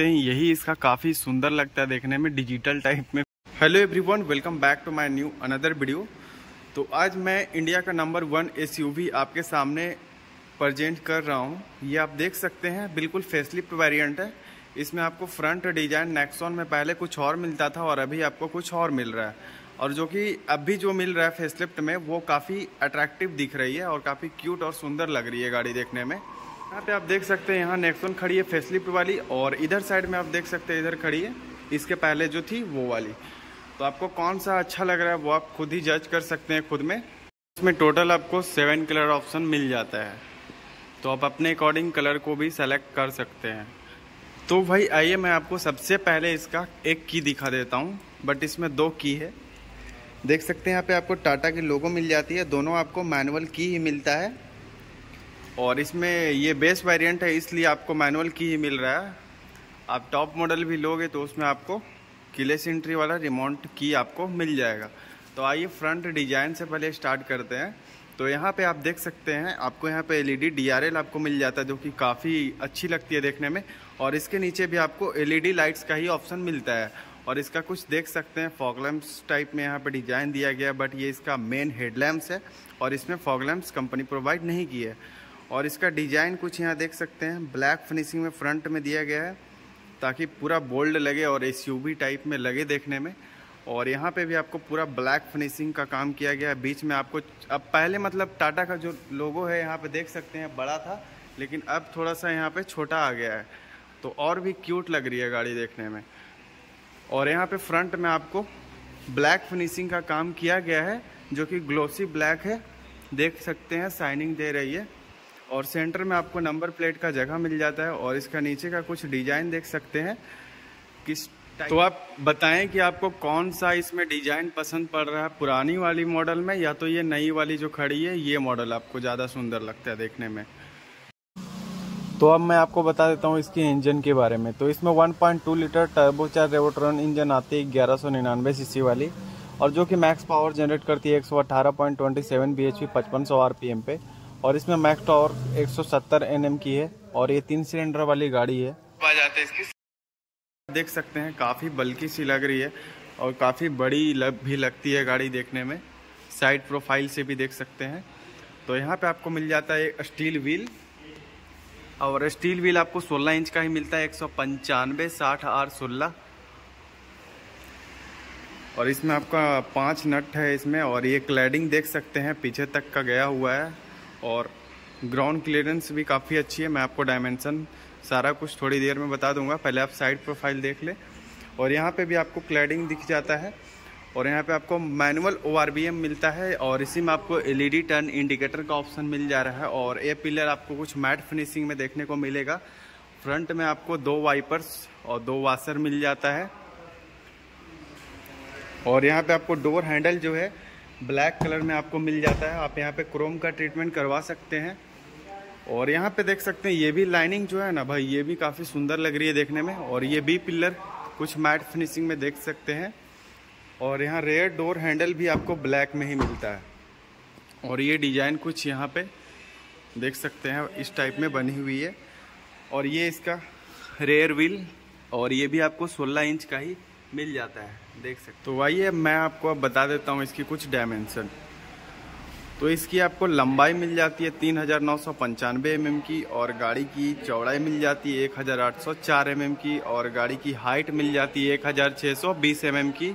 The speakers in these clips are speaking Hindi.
सकते हैं, यही इसका काफ़ी सुंदर लगता है देखने में डिजिटल टाइप में। Hello everyone welcome back to my new another video तो आज मैं इंडिया का नंबर वन एस आपके सामने प्रजेंट कर रहा हूँ। ये आप देख सकते हैं, बिल्कुल फेसलिफ्ट वेरिएंट है। इसमें आपको फ्रंट डिज़ाइन नेक्सॉन में पहले कुछ और मिलता था और अभी आपको कुछ और मिल रहा है। और जो कि अभी जो मिल रहा है फेसलिफ्ट में, वो काफ़ी अट्रैक्टिव दिख रही है और काफ़ी क्यूट और सुंदर लग रही है गाड़ी देखने में। यहाँ पे आप देख सकते हैं, यहाँ नेक्सोन खड़ी है फेसलिफ्ट वाली और इधर साइड में आप देख सकते हैं, इधर खड़ी है। इसके पहले जो थी वो वाली। तो आपको कौन सा अच्छा लग रहा है वो आप खुद ही जज कर सकते हैं खुद में। इसमें टोटल आपको सेवन कलर ऑप्शन मिल जाता है। तो आप अपने अकॉर्डिंग कलर को भी सेलेक्ट कर सकते हैं। तो भाई, आइए मैं आपको सबसे पहले इसका एक की दिखा देता हूँ बट इसमें दो की है। देख सकते हैं, यहाँ पे आपको टाटा की लोगो मिल जाती है। दोनों आपको मैनुअल की ही मिलता है। और इसमें ये बेस वेरिएंट है, इसलिए आपको मैनुअल की ही मिल रहा है। आप टॉप मॉडल भी लोगे तो उसमें आपको किलेस एंट्री वाला रिमोट की आपको मिल जाएगा। तो आइए फ्रंट डिज़ाइन से पहले स्टार्ट करते हैं। तो यहाँ पे आप देख सकते हैं, आपको यहाँ पे एलईडी डीआरएल आपको मिल जाता है, जो कि काफ़ी अच्छी लगती है देखने में। और इसके नीचे भी आपको एलईडी लाइट्स का ही ऑप्शन मिलता है। और इसका कुछ देख सकते हैं फॉगलैम्प्स टाइप में यहाँ पे डिज़ाइन दिया गया बट ये इसका मेन हेडलैम्प्स है। और इसमें फॉगलैम्प्स कंपनी प्रोवाइड नहीं की है। और इसका डिज़ाइन कुछ यहाँ देख सकते हैं। ब्लैक फिनिशिंग में फ्रंट में दिया गया है, ताकि पूरा बोल्ड लगे और एसयूवी टाइप में लगे देखने में। और यहाँ पे भी आपको पूरा ब्लैक फिनिशिंग का काम किया गया है। बीच में आपको अब पहले मतलब टाटा का जो लोगो है, यहाँ पे देख सकते हैं, बड़ा था, लेकिन अब थोड़ा सा यहाँ पे छोटा आ गया है। तो और भी क्यूट लग रही है गाड़ी देखने में। और यहाँ पे फ्रंट में आपको ब्लैक फिनिशिंग का काम किया गया है, जो कि ग्लोसी ब्लैक है। देख सकते हैं शाइनिंग दे रही है। और सेंटर में आपको नंबर प्लेट का जगह मिल जाता है और इसका नीचे का कुछ डिज़ाइन देख सकते हैं। किस तो आप बताएँ कि आपको कौन सा इसमें डिज़ाइन पसंद पड़ रहा है पुरानी वाली मॉडल में या तो ये नई वाली जो खड़ी है ये मॉडल आपको ज़्यादा सुंदर लगता है देखने में? तो अब मैं आपको बता देता हूँ इसके इंजन के बारे में। तो इसमें 1.2 लीटर टर्बोचार रेवोट्रॉन इंजन आती है ग्यारह सौ निन्यानवे सी वाली। और जो कि मैक्स पावर जनरेट करती है एक सौ अठारह point twenty seven B H P पचपन सौ आर पी एम पे। और इसमें मैक्स टावर एक सौ सत्तर एन एम की है और ये तीन सिलेंडर वाली गाड़ी है। इसकी। देख सकते हैं, काफ़ी बल्कि सी लग रही है और काफ़ी बड़ी लग भी लगती है गाड़ी देखने में। साइड प्रोफ़ाइल से भी देख सकते हैं। तो यहाँ पे आपको मिल जाता है स्टील व्हील और स्टील व्हील आपको 16 इंच का ही मिलता है, एक सौ पंचानवे, साठ आर सोलह। और इसमें आपका पाँच नट है इसमें और ये क्लैडिंग देख सकते हैं, पीछे तक का गया हुआ है। और ग्राउंड क्लियरेंस भी काफ़ी अच्छी है। मैं आपको डायमेंशन सारा कुछ थोड़ी देर में बता दूँगा। पहले आप साइड प्रोफ़ाइल देख ले और यहाँ पे भी आपको क्लैडिंग दिख जाता है और यहाँ पे आपको मैनुअल ओआरबीएम मिलता है और इसी में आपको एलईडी टर्न इंडिकेटर का ऑप्शन मिल जा रहा है और ए पिलर आपको कुछ मैट फिनिशिंग में देखने को मिलेगा। फ्रंट में आपको दो वाइपर्स और दो वाशर मिल जाता है। और यहाँ पे आपको डोर हैंडल जो है ब्लैक कलर में आपको मिल जाता है। आप यहाँ पे क्रोम का ट्रीटमेंट करवा सकते हैं। और यहाँ पे देख सकते हैं, ये भी लाइनिंग जो है ना भाई, ये भी काफ़ी सुंदर लग रही है देखने में। और ये बी पिलर कुछ मैट फिनिशिंग में देख सकते हैं। और यहाँ रेयर डोर हैंडल भी आपको ब्लैक में ही मिलता है। और ये डिज़ाइन कुछ यहाँ पे देख सकते हैं, इस टाइप में बनी हुई है। और ये इसका रेयर व्हील और ये भी आपको 16 इंच का ही मिल जाता है। देख सकते तो आइए मैं आपको अब बता देता हूँ इसकी कुछ डायमेंशन तो इसकी आपको लंबाई मिल जाती है तीन हज़ार नौ सौ पंचानवे एम की और गाड़ी की चौड़ाई मिल जाती है एक हज़ार आठ सौ चार एम की और गाड़ी की हाइट मिल जाती है एक हज़ार छः सौ बीस एम की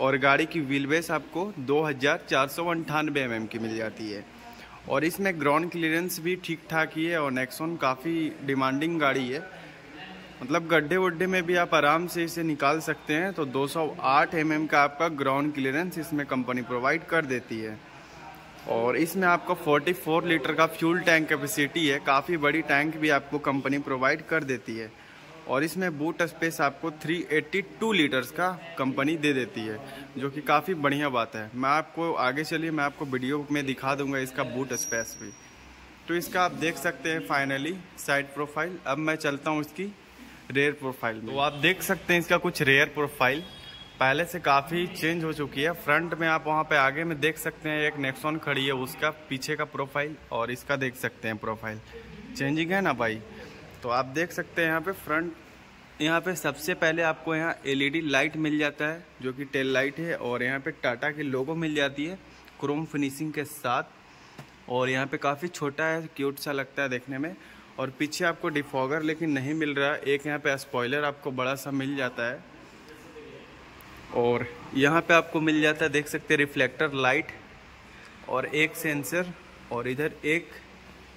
और गाड़ी की व्हील बेस आपको दो हज़ार चार सौ अंठानवे एम की मिल जाती है। और इसमें ग्राउंड क्लियरेंस भी ठीक ठाक ही है और नेक्सोन काफ़ी डिमांडिंग गाड़ी है। मतलब गड्ढे वड्ढे में भी आप आराम से इसे निकाल सकते हैं तो 208 mm का आपका ग्राउंड क्लियरेंस इसमें कंपनी प्रोवाइड कर देती है। और इसमें आपको 44 लीटर का फ्यूल टैंक कैपेसिटी है, काफ़ी बड़ी टैंक भी आपको कंपनी प्रोवाइड कर देती है। और इसमें बूट स्पेस आपको 382 लीटर्स का कंपनी दे देती है, जो कि काफ़ी बढ़िया बात है। मैं आपको आगे चलिए, मैं आपको वीडियो में दिखा दूँगा इसका बूट स्पेस भी। तो इसका आप देख सकते हैं फाइनली साइड प्रोफ़ाइल अब मैं चलता हूँ इसकी रेयर प्रोफ़ाइल में। तो आप देख सकते हैं इसका कुछ रेयर प्रोफ़ाइल पहले से काफ़ी चेंज हो चुकी है। फ्रंट में आप वहाँ पे आगे में देख सकते हैं, एक नेक्सॉन खड़ी है, उसका पीछे का प्रोफ़ाइल और इसका देख सकते हैं प्रोफ़ाइल चेंजिंग है ना भाई? तो आप देख सकते हैं यहाँ पे फ्रंट यहाँ पे सबसे पहले आपको यहाँ एलईडी लाइट मिल जाता है, जो कि टेल लाइट है, और यहाँ पे टाटा की लोगो मिल जाती है क्रोम फिनिशिंग के साथ। और यहाँ पे काफ़ी छोटा है क्यूट सा लगता है देखने में। और पीछे आपको डिफॉगर लेकिन नहीं मिल रहा। एक यहाँ पे स्पॉयलर आपको बड़ा सा मिल जाता है। और यहाँ पे आपको मिल जाता है, देख सकते हैं रिफ्लेक्टर लाइट और एक सेंसर और इधर एक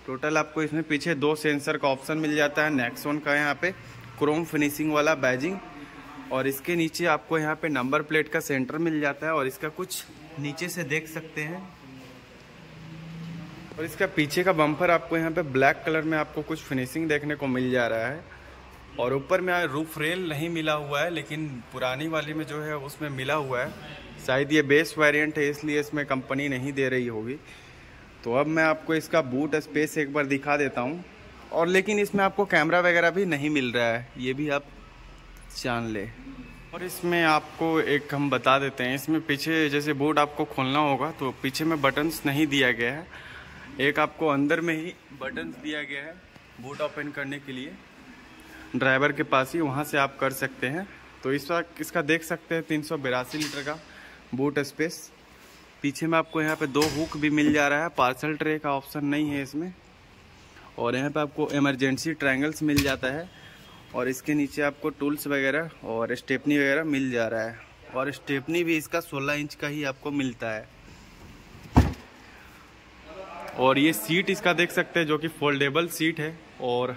टोटल आपको इसमें पीछे दो सेंसर का ऑप्शन मिल जाता है नेक्सोन का यहाँ पे क्रोम फिनिशिंग वाला बैजिंग और इसके नीचे आपको यहाँ पे नंबर प्लेट का सेंटर मिल जाता है और इसका कुछ नीचे से देख सकते हैं। और इसका पीछे का बम्पर आपको यहाँ पे ब्लैक कलर में आपको कुछ फिनिशिंग देखने को मिल जा रहा है। और ऊपर में रूफ रेल नहीं मिला हुआ है, लेकिन पुरानी वाली में जो है उसमें मिला हुआ है। शायद ये बेस वेरिएंट है, इसलिए इसमें कंपनी नहीं दे रही होगी। तो अब मैं आपको इसका बूट स्पेस एक बार दिखा देता हूँ। और लेकिन इसमें आपको कैमरा वगैरह भी नहीं मिल रहा है, ये भी आप जान ले। और इसमें आपको एक हम बता देते हैं, इसमें पीछे जैसे बोर्ड आपको खोलना होगा तो पीछे में बटन्स नहीं दिया गया है। एक आपको अंदर में ही बटन्स दिया गया है बूट ओपन करने के लिए। ड्राइवर के पास ही वहाँ से आप कर सकते हैं। तो इस वक्त इसका देख सकते हैं, तीन लीटर का बूट स्पेस पीछे में आपको यहाँ पे दो हुक भी मिल जा रहा है। पार्सल ट्रे का ऑप्शन नहीं है इसमें। और यहाँ पे आपको इमरजेंसी ट्रायंगल्स मिल जाता है। और इसके नीचे आपको टूल्स वगैरह और स्टेपनी वगैरह मिल जा रहा है। और स्टेपनी भी इसका 16 इंच का ही आपको मिलता है। और ये सीट इसका देख सकते हैं जो कि फोल्डेबल सीट है और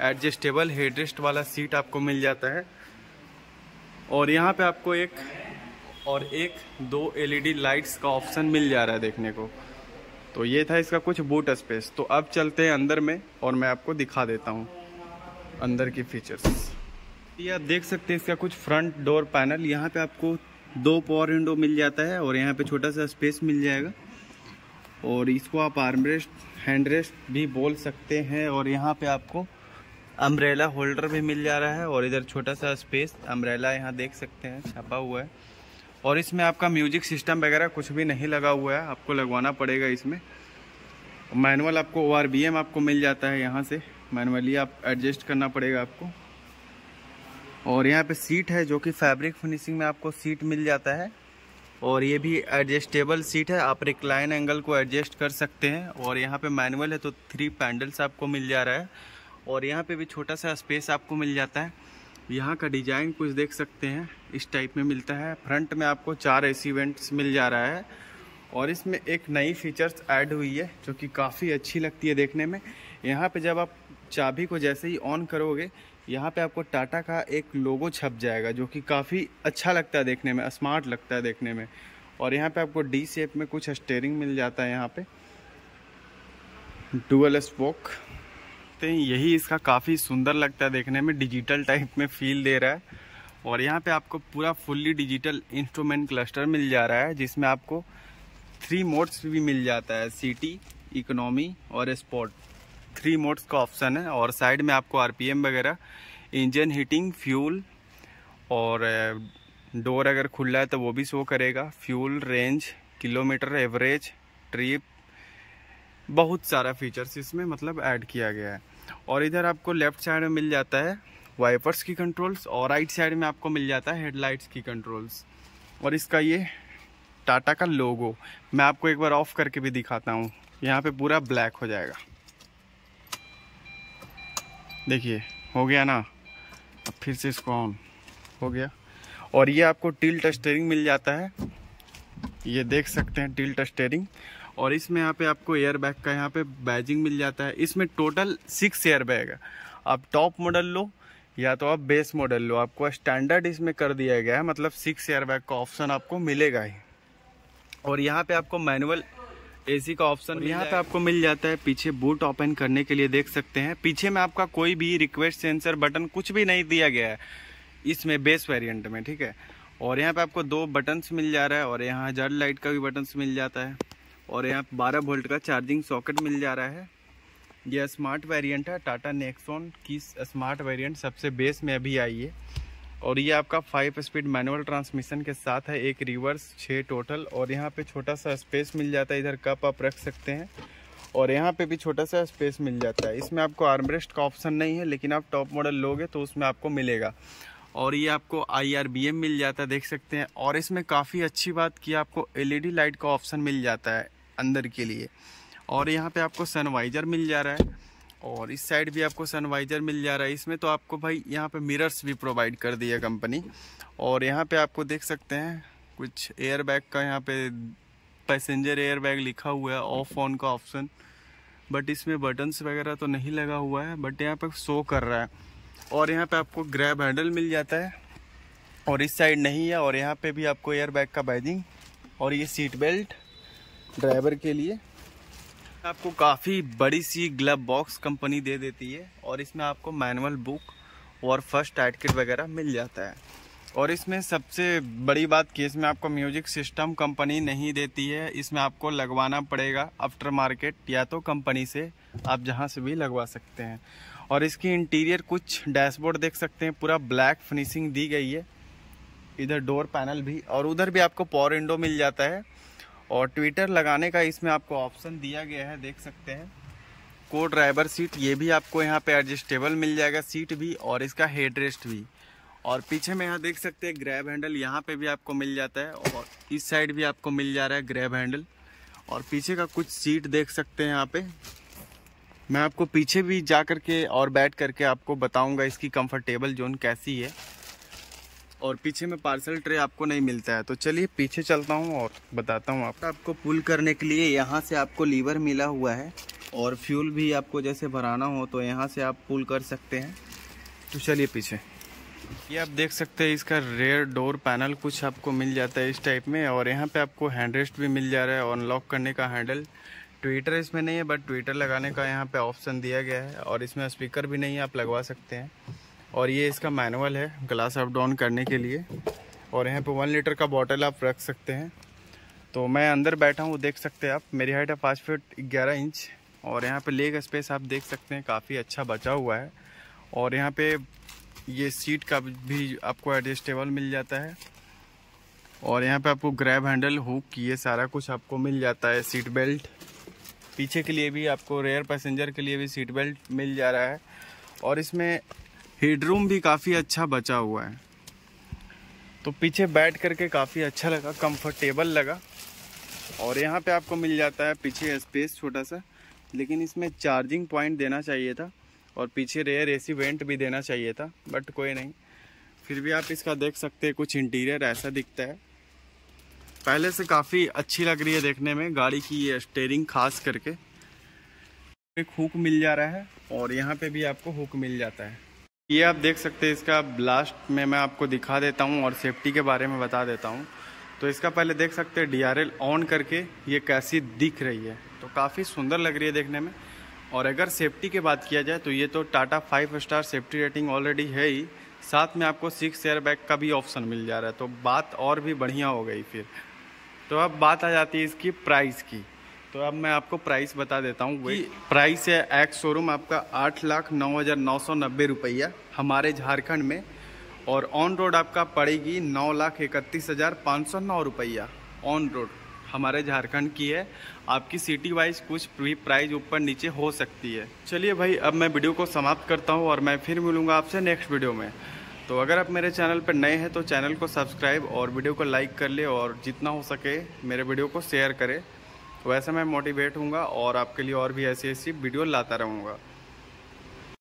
एडजस्टेबल हेडरेस्ट वाला सीट आपको मिल जाता है। और यहाँ पे आपको एक और एक, दो एलईडी लाइट्स का ऑप्शन मिल जा रहा है देखने को। तो ये था इसका कुछ बूट स्पेस तो अब चलते हैं अंदर में और मैं आपको दिखा देता हूँ अंदर की फीचर्स ये आप देख सकते हैं इसका कुछ फ्रंट डोर पैनल यहाँ पे आपको दो पावर विंडो मिल जाता है और यहाँ पे छोटा सा स्पेस मिल जाएगा। और इसको आप आर्म आर्मरेस्ट हैंड रेस्ट भी बोल सकते हैं। और यहाँ पे आपको अम्ब्रेला होल्डर भी मिल जा रहा है और इधर छोटा सा स्पेस अम्ब्रेला यहाँ देख सकते हैं, छपा हुआ है। और इसमें आपका म्यूज़िक सिस्टम वगैरह कुछ भी नहीं लगा हुआ है, आपको लगवाना पड़ेगा इसमें। मैनुअल आपको ओआरबीएम आपको मिल जाता है यहाँ से। मैनुअली आप एडजस्ट करना पड़ेगा आपको। और यहाँ पे सीट है जो कि फैब्रिक फिनिशिंग में आपको सीट मिल जाता है। और ये भी एडजस्टेबल सीट है, आप रिक्लाइन एंगल को एडजस्ट कर सकते हैं। और यहाँ पे मैनुअल है तो थ्री पैंडल्स आपको मिल जा रहा है। और यहाँ पे भी छोटा सा स्पेस आपको मिल जाता है। यहाँ का डिज़ाइन कुछ देख सकते हैं, इस टाइप में मिलता है। फ्रंट में आपको चार एसी वेंट्स मिल जा रहा है। और इसमें एक नई फीचर्स ऐड हुई है, जो कि काफ़ी अच्छी लगती है देखने में। यहाँ पे जब आप चाबी को जैसे ही ऑन करोगे यहाँ पे आपको टाटा का एक लोगो छप जाएगा, जो कि काफ़ी अच्छा लगता है देखने में, स्मार्ट लगता है देखने में। और यहाँ पे आपको डी शेप में कुछ स्टेयरिंग मिल जाता है यहाँ पे। Dual spoke. तो यही इसका काफ़ी सुंदर लगता है देखने में, डिजिटल टाइप में फील दे रहा है। और यहाँ पे आपको पूरा फुल्ली डिजिटल इंस्ट्रूमेंट क्लस्टर मिल जा रहा है, जिसमें आपको थ्री मोड्स भी मिल जाता है, सिटी, इकोनॉमी और स्पोर्ट। थ्री मोड्स का ऑप्शन है और साइड में आपको आरपीएम वगैरह इंजन हीटिंग फ्यूल और डोर अगर खुला है तो वो भी शो करेगा। Fuel range kilometre average trip बहुत सारा फीचर्स इसमें मतलब ऐड किया गया है। और इधर आपको लेफ़्ट साइड में मिल जाता है वाइपर्स की कंट्रोल्स और राइट साइड में आपको मिल जाता है हेडलाइट्स की कंट्रोल्स और इसका ये टाटा का लोगो मैं आपको एक बार ऑफ़ करके भी दिखाता हूँ। यहाँ पे पूरा ब्लैक हो जाएगा। देखिए, हो गया ना? अब फिर से इसको ऑन हो गया। और ये आपको टिल्ट स्टेयरिंग मिल जाता है। ये देख सकते हैं टिल्ट स्टेयरिंग और इसमें यहाँ पे आपको एयर बैग का यहाँ पे बैजिंग मिल जाता है। इसमें टोटल सिक्स एयर बैग है। आप टॉप मॉडल लो, या तो आप बेस मॉडल लो। आपको स्टैंडर्ड इसमें कर दिया गया है। मतलब सिक्स एयर बैग का ऑप्शन आपको मिलेगा ही। और यहाँ पे आपको मैनुअल एसी का ऑप्शन यहाँ पे आपको मिल जाता है पीछे बूट ओपन करने के लिए देख सकते हैं। पीछे में आपका कोई भी रिक्वेस्ट सेंसर बटन कुछ भी नहीं दिया गया है इसमें बेस वेरिएंट में ठीक है? और यहाँ पे आपको दो बटन्स मिल जा रहा है और यहाँ जड़ लाइट का भी बटन्स मिल जाता है। और यहाँ बारह वोल्ट का चार्जिंग सॉकेट मिल जा रहा है। यह स्मार्ट वेरिएंट है टाटा नेक्सॉन की स्मार्ट वेरिएंट सबसे बेस में अभी आई है। और ये आपका फाइव स्पीड मैनुअल ट्रांसमिशन के साथ है, एक रिवर्स छः टोटल और यहाँ पे छोटा सा स्पेस मिल जाता है, इधर कप आप रख सकते हैं। और यहाँ पे भी छोटा सा स्पेस मिल जाता है। इसमें आपको आर्मरेस्ट का ऑप्शन नहीं है, लेकिन आप टॉप मॉडल लोगे तो उसमें आपको मिलेगा। और ये आपको आई आर बी एम मिल जाता है, देख सकते हैं। और इसमें काफ़ी अच्छी बात की आपको एल ई डी लाइट का ऑप्शन मिल जाता है अंदर के लिए। और यहाँ पे आपको सनवाइज़र मिल जा रहा है। और इस साइड भी आपको सनवाइज़र मिल जा रहा है। इसमें तो आपको भाई यहाँ पे मिरर्स भी प्रोवाइड कर दिया कंपनी और यहाँ पे आपको देख सकते हैं, कुछ एयर बैग का यहाँ पे पैसेंजर एयर बैग लिखा हुआ है ऑफ़ ऑन का ऑप्शन बट इसमें बटन्स वगैरह तो नहीं लगा हुआ है बट यहाँ पे शो कर रहा है। और यहाँ पे आपको ग्रैब हैंडल मिल जाता है। और इस साइड नहीं है, और यहाँ पे भी आपको एयर बैग का बैजिंग और ये सीट बेल्ट ड्राइवर के लिए। आपको काफ़ी बड़ी सी ग्लब बॉक्स कंपनी दे देती है और इसमें आपको मैनुअल बुक और फ़र्स्ट एड किट वगैरह मिल जाता है। और इसमें सबसे बड़ी बात कि इसमें आपको म्यूज़िक सिस्टम कंपनी नहीं देती है, इसमें आपको लगवाना पड़ेगा आफ्टर मार्केट या तो कंपनी से आप जहाँ से भी लगवा सकते हैं। और इसकी इंटीरियर कुछ डैशबोर्ड देख सकते हैं, पूरा ब्लैक फिनिशिंग दी गई है। इधर डोर पैनल भी और उधर भी आपको पावर विंडो मिल जाता है। और ट्विटर लगाने का इसमें आपको ऑप्शन दिया गया है, देख सकते हैं। को ड्राइवर सीट ये भी आपको यहाँ पे एडजस्टेबल मिल जाएगा सीट भी और इसका हेड रेस्ट भी। और पीछे में यहाँ देख सकते हैं ग्रैब हैंडल यहाँ पे भी आपको मिल जाता है और इस साइड भी आपको मिल जा रहा है ग्रैब हैंडल और पीछे का कुछ सीट देख सकते हैं यहाँ पे। मैं आपको पीछे भी जा करके और बैठ करके आपको बताऊँगा इसकी कंफर्टेबल जोन कैसी है। और पीछे में पार्सल ट्रे आपको नहीं मिलता है। तो चलिए पीछे चलता हूँ और बताता हूँ आपको। आपको पुल करने के लिए यहाँ से आपको लीवर मिला हुआ है और फ्यूल भी आपको जैसे भराना हो तो यहाँ से आप पुल कर सकते हैं। तो चलिए पीछे। ये आप देख सकते हैं इसका रेयर डोर पैनल कुछ आपको मिल जाता है इस टाइप में और यहाँ पे आपको हैंड रेस्ट भी मिल जा रहा है और अनलॉक करने का हैंडल ट्विटर इसमें नहीं है बट ट्विटर लगाने का यहाँ पे ऑप्शन दिया गया है और इसमें स्पीकर भी नहीं है, आप लगवा सकते हैं। और ये इसका मैनुअल है ग्लास अप डाउन करने के लिए। और यहाँ पे वन लीटर का बॉटल आप रख सकते हैं। तो मैं अंदर बैठा हूँ, देख सकते हैं आप। मेरी हाइट है पाँच फीट ग्यारह इंच। और यहाँ पे लेग स्पेस आप देख सकते हैं, काफ़ी अच्छा बचा हुआ है। और यहाँ पे ये सीट का भी आपको एडजस्टेबल मिल जाता है। और यहाँ पे आपको ग्रैब हैंडल हुक ये सारा कुछ आपको मिल जाता है सीट बेल्ट पीछे के लिए भी आपको रेयर पैसेंजर के लिए भी सीट बेल्ट मिल जा रहा है। और इसमें हेडरूम भी काफ़ी अच्छा बचा हुआ है। तो पीछे बैठ करके काफ़ी अच्छा लगा कंफर्टेबल लगा। और यहाँ पे आपको मिल जाता है पीछे स्पेस छोटा सा, लेकिन इसमें चार्जिंग पॉइंट देना चाहिए था और पीछे रेयर एसी वेंट भी देना चाहिए था बट कोई नहीं। फिर भी आप इसका देख सकते हैं, कुछ इंटीरियर ऐसा दिखता है। पहले से काफ़ी अच्छी लग रही है देखने में, गाड़ी की ये स्टेयरिंग खास करके। एक हुक मिल जा रहा है और यहाँ पे भी आपको हुक मिल जाता है। ये आप देख सकते हैं, इसका ब्लास्ट में मैं आपको दिखा देता हूँ और सेफ्टी के बारे में बता देता हूँ। तो इसका पहले देख सकते हैं डीआरएल ऑन करके ये कैसी दिख रही है। तो काफ़ी सुंदर लग रही है देखने में। और अगर सेफ्टी की बात किया जाए तो ये तो Tata five star safety rating already है ही। साथ में आपको सिक्स एयर बैग का भी ऑप्शन मिल जा रहा है। तो बात और भी बढ़िया हो गई फिर। तो अब बात आ जाती है इसकी प्राइस की। तो अब मैं आपको प्राइस बता देता हूँ वही प्राइस है एक्स शोरूम आपका आठ लाख नौ हज़ार नौ सौ नब्बे रुपया हमारे झारखंड में और ऑन रोड आपका पड़ेगी नौ लाख इकतीस हज़ार पाँच सौ नौ रुपया। ऑन रोड हमारे झारखंड की है। आपकी सिटी वाइज कुछ भी प्राइस ऊपर नीचे हो सकती है। चलिए भाई अब मैं वीडियो को समाप्त करता हूँ और मैं फिर मिलूँगा आपसे नेक्स्ट वीडियो में। तो अगर आप मेरे चैनल पर नए हैं तो चैनल को सब्सक्राइब और वीडियो को लाइक कर ले और जितना हो सके मेरे वीडियो को शेयर करें। वैसे मैं मोटिवेट हूँ और आपके लिए और भी ऐसी ऐसी वीडियो लाता रहूँगा।